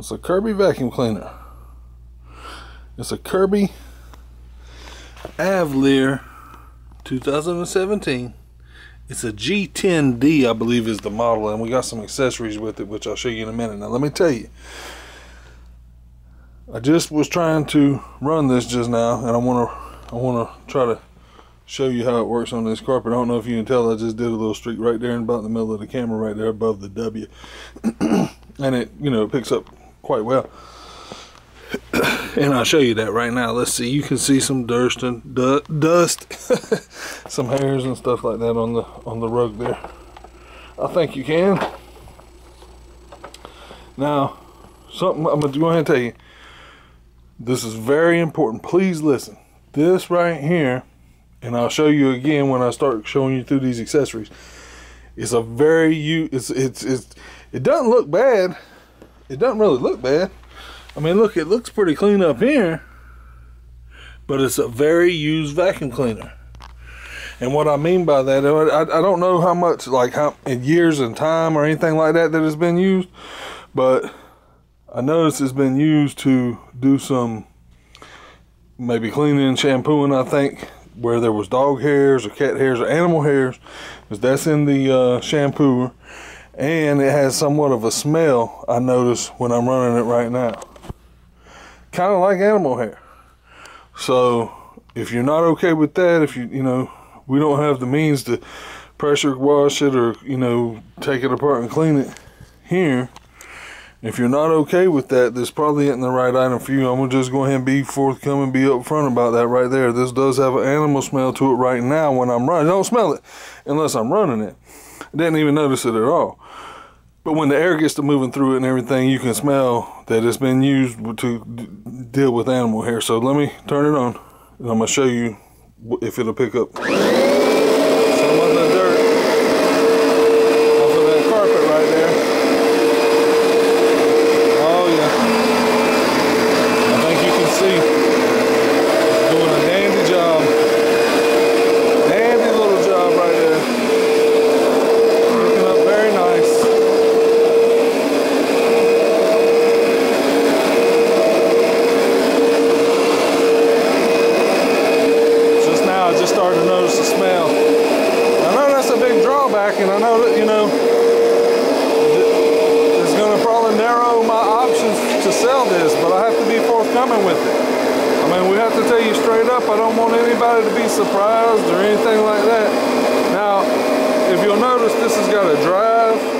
It's a Kirby vacuum cleaner. It's a Kirby Avalir 2017. It's a G10D, I believe is the model, and we got some accessories with it, which I'll show you in a minute. Now, let me tell you, I just was trying to run this just now, and I want to, I want to try to show you how it works on this carpet. I don't know if you can tell, I just did a little streak right there in about the middle of the camera, right there above the W, and it, you know, picks up quite well. and I'll show you that right now. Let's see. You can see some dust and du dust, some hairs and stuff like that on the on the rug there. I think you can. Now, something I'm gonna go ahead and tell you. This is very important. Please listen. This right here, and I'll show you again when I start showing you through these accessories. It's a very you. It's it's it's. It doesn't look bad. It doesn't really look bad I mean, look, it looks pretty clean up here, but it's a very used vacuum cleaner. And what I mean by that, I, I don't know how much, like how in years and time or anything like that that has been used, but I noticed it's been used to do some maybe cleaning and shampooing, I think, where there was dog hairs or cat hairs or animal hairs, because that's in the uh, shampooer. And it has somewhat of a smell, I notice, when I'm running it right now kind of like animal hair. So if you're not okay with that, if you, you know, we don't have the means to pressure wash it or, you know, take it apart and clean it here. If you're not okay with that, this probably isn't the right item for you. I'm going to just go ahead and be forthcoming, be upfront about that right there. This does have an animal smell to it right now when I'm running. Don't smell it unless I'm running it. Didn't even notice it at all. But when the air gets to moving through it and everything, you can smell that it's been used to deal with animal hair. So let me turn it on, and I'm gonna show you if it'll pick up. know that, you know, it's going to probably narrow my options to sell this, but I have to be forthcoming with it. I mean, we have to tell you straight up, I don't want anybody to be surprised or anything like that. Now, if you'll notice, this has got a drive.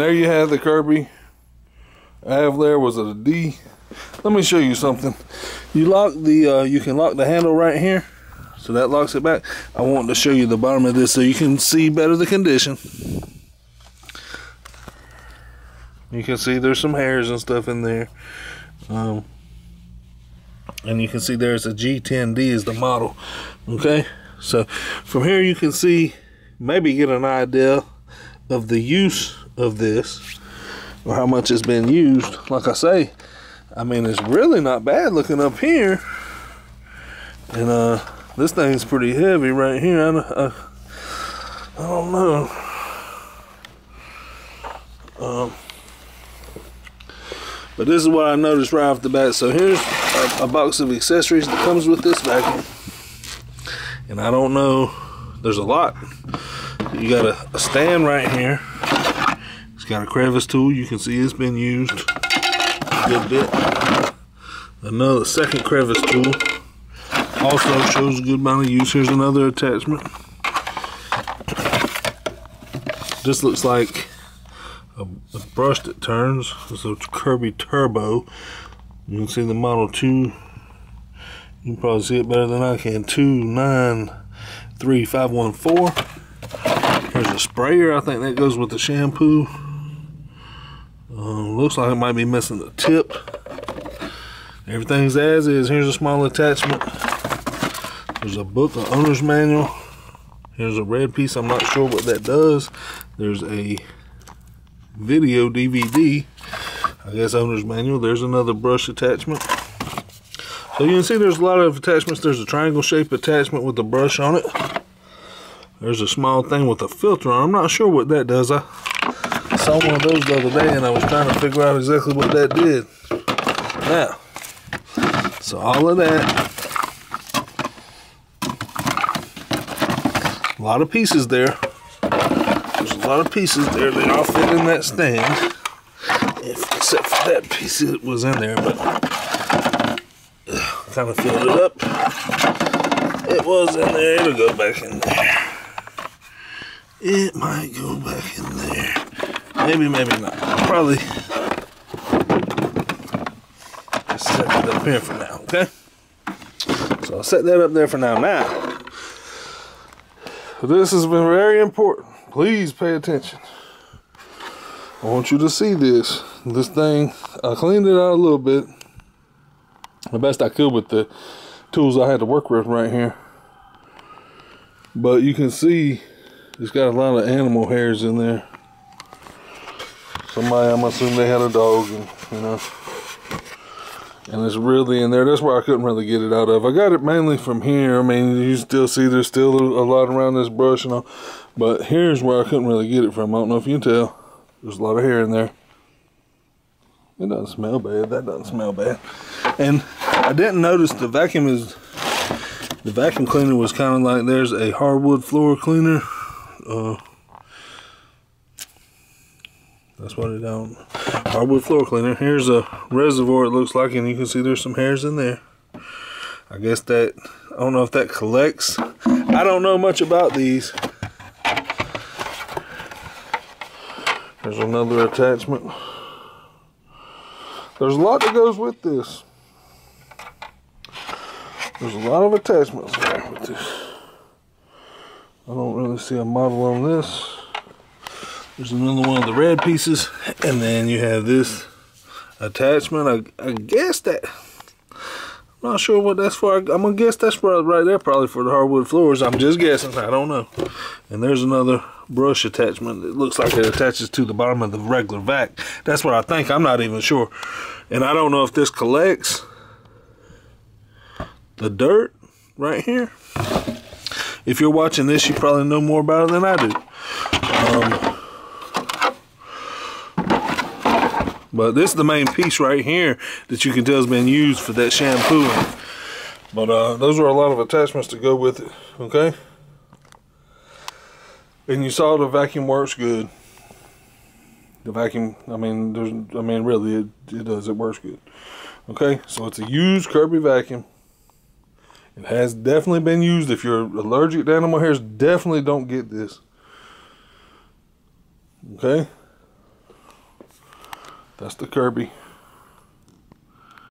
there you have the Kirby I have there was it a D? Let me show you something. You lock the, uh, you can lock the handle right here. So that locks it back. I want to show you the bottom of this so you can see better the condition. You can see there's some hairs and stuff in there. Um, and you can see there's a G10D is the model. Okay, so from here you can see, maybe get an idea of the use of this or how much it's been used. Like I say, I mean, it's really not bad looking up here. And uh, this thing's pretty heavy right here. I, I, I don't know. Um, but this is what I noticed right off the bat. So here's a, a box of accessories that comes with this vacuum. And I don't know, there's a lot. You got a, a stand right here it's got a crevice tool. You can see it's been used a good bit. Another second crevice tool. Also shows a good amount of use. Here's another attachment. This looks like a, a brush that turns. So it's a Kirby Turbo. You can see the Model 2. You can probably see it better than I can. 293514. Here's a sprayer. I think that goes with the shampoo. Um, looks like it might be missing the tip. Everything's as is. Here's a small attachment. There's a book, an owner's manual. Here's a red piece. I'm not sure what that does. There's a video DVD. I guess owner's manual. There's another brush attachment. So you can see there's a lot of attachments. There's a triangle shaped attachment with the brush on it. There's a small thing with a filter on. I'm not sure what that does. I saw one of those the other day and I was trying to figure out exactly what that did. Now, so all of that. A lot of pieces there. A lot of pieces there. They all fit in that stand. If, except for that piece that was in there, but uh, kind of filled it up. It was in there. It'll go back in there. It might go back in there. Maybe, maybe not. Probably set it up here for now, okay? So I'll set that up there for now. Now, this has been very important. Please pay attention. I want you to see this. This thing, I cleaned it out a little bit. The best I could with the tools I had to work with right here. But you can see it's got a lot of animal hairs in there. Somebody, I'm assuming they had a dog, and you know, and it's really in there. That's where I couldn't really get it out of. I got it mainly from here. I mean, you still see there's still a lot around this brush and all, but here's where I couldn't really get it from. I don't know if you can tell. There's a lot of hair in there. It doesn't smell bad. That doesn't smell bad. And I didn't notice the vacuum is the vacuum cleaner was kind of like there's a hardwood floor cleaner uh, that's what it on hardwood floor cleaner. Here's a reservoir it looks like, and you can see there's some hairs in there. I guess that I don't know if that collects. I don't know much about these. There's another attachment. There's a lot that goes with this. There's a lot of attachments with this. I don't really see a model on this. There's another one of the red pieces. And then you have this attachment. I, I guess that, I'm not sure what that's for. I'm going to guess that's right there probably for the hardwood floors. I'm just guessing. I don't know. And there's another brush attachment. It looks like it attaches to the bottom of the regular vac. That's what I think. I'm not even sure. And I don't know if this collects the dirt right here if you're watching this, you probably know more about it than I do. Um, but this is the main piece right here that you can tell has been used for that shampooing. But uh, those are a lot of attachments to go with it, okay? And you saw the vacuum works good. The vacuum, I mean, there's, I mean, really, it, it does, it works good. Okay, so it's a used Kirby vacuum. It has definitely been used. If you're allergic to animal hairs, definitely don't get this. Okay? That's the Kirby.